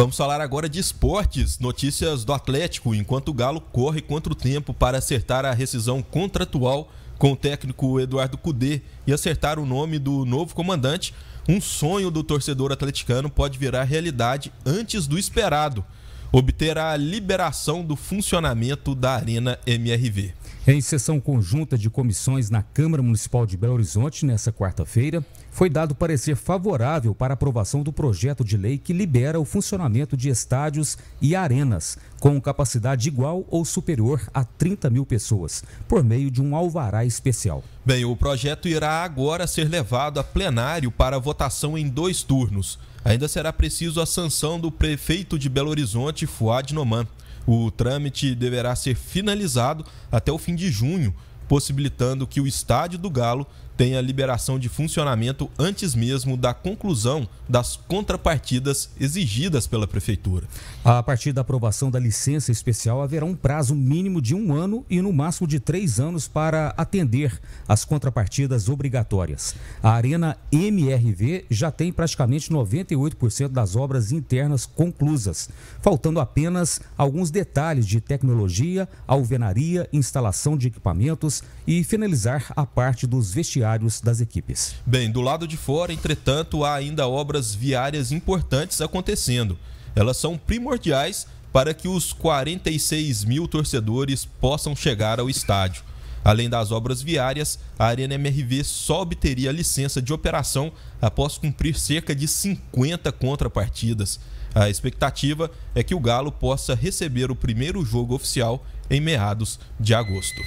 Vamos falar agora de esportes, notícias do Atlético, enquanto o Galo corre contra o tempo para acertar a rescisão contratual com o técnico Eduardo Cudê e acertar o nome do novo comandante. Um sonho do torcedor atleticano pode virar realidade antes do esperado obter a liberação do funcionamento da Arena MRV. Em sessão conjunta de comissões na Câmara Municipal de Belo Horizonte, nesta quarta-feira, foi dado parecer favorável para aprovação do projeto de lei que libera o funcionamento de estádios e arenas com capacidade igual ou superior a 30 mil pessoas, por meio de um alvará especial. Bem, o projeto irá agora ser levado a plenário para votação em dois turnos. Ainda será preciso a sanção do prefeito de Belo Horizonte, Fuad Noman. O trâmite deverá ser finalizado até o fim de junho, possibilitando que o Estádio do Galo tem a liberação de funcionamento antes mesmo da conclusão das contrapartidas exigidas pela Prefeitura. A partir da aprovação da licença especial, haverá um prazo mínimo de um ano e no máximo de três anos para atender as contrapartidas obrigatórias. A Arena MRV já tem praticamente 98% das obras internas conclusas, faltando apenas alguns detalhes de tecnologia, alvenaria, instalação de equipamentos e finalizar a parte dos vestiários das equipes. Bem, do lado de fora, entretanto, há ainda obras viárias importantes acontecendo. Elas são primordiais para que os 46 mil torcedores possam chegar ao estádio. Além das obras viárias, a Arena MRV só obteria licença de operação após cumprir cerca de 50 contrapartidas. A expectativa é que o Galo possa receber o primeiro jogo oficial em meados de agosto.